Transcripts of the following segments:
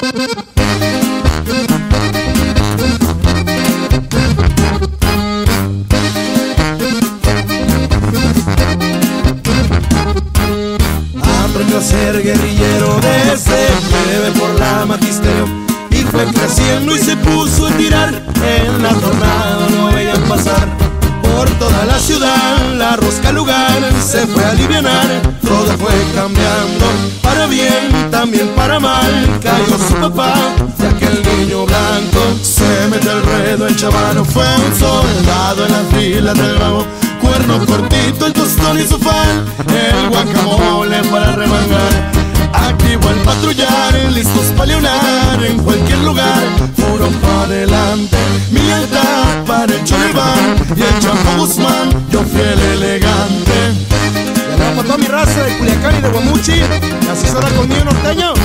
Aprendió a ser guerrillero desde breve por la magisterio y fue creciendo y se puso a tirar. En la tornada no veían pasar. Por toda la ciudad la rosca lugar se fue a alivianar todo fue el chavano fue un soldado en las filas del vago cuerno cortito, el tostón y su fan, el guacamole para remangar. Activo el patrullar, listos para leonar en cualquier lugar. Fueron para adelante, mi lealtad para el Cholibán y el Chapo Guzmán, yo fiel elegante. Y para toda mi raza de Culiacán y de Guamuchi, asesora conmigo norteño.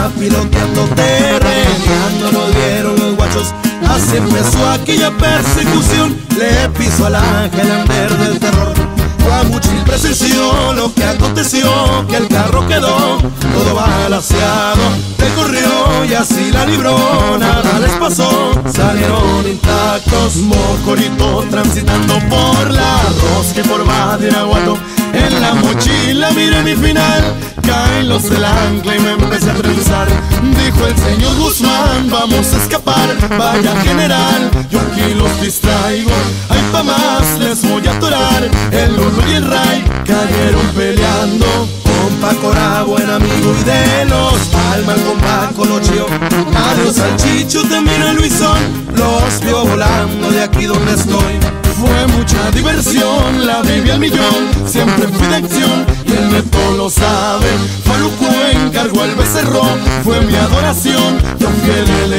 Güera piloteando terreneando lo dieron los guachos. Así empezó aquella persecución. Le pisó al ángel Ander del terror. Guamuchil presenció lo que aconteció Que el carro quedó todo balanceado. Recorrió y así la libró Nada les pasó, salieron intactos Mocorito transitando por la rosca y por Badiraguato en la mochila miré mi final Caen los del ancla y me empecé a trenzar Dijo el señor Guzmán, vamos a escapar Vaya general, yo aquí los distraigo. Hay pa' más, les voy a atorar El Lulu y el Ray cayeron peleando. Con Paco buen amigo y de los Palma con Paco lo Adiós al Chicho, también a Luisón Los vio volando de aquí donde estoy fue mucha diversión, la viví al millón, siempre fui de acción y el neto lo sabe. Faluco encargó el becerro, fue mi adoración, yo fiel